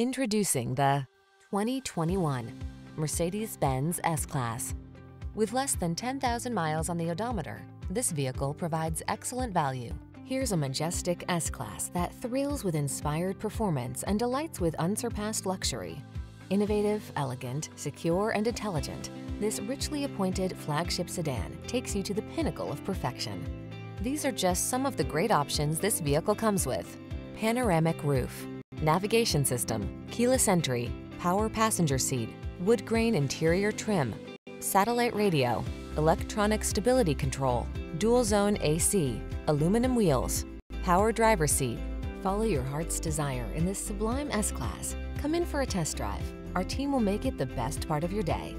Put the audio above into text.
Introducing the 2021 Mercedes-Benz S-Class. With less than 10,000 miles on the odometer, this vehicle provides excellent value. Here's a majestic S-Class that thrills with inspired performance and delights with unsurpassed luxury. Innovative, elegant, secure, and intelligent, this richly appointed flagship sedan takes you to the pinnacle of perfection. These are just some of the great options this vehicle comes with. Panoramic roof, navigation system, keyless entry, power passenger seat, wood grain interior trim, satellite radio, electronic stability control, dual zone AC, aluminum wheels, power driver seat. Follow your heart's desire in this sublime S-Class. Come in for a test drive. Our team will make it the best part of your day.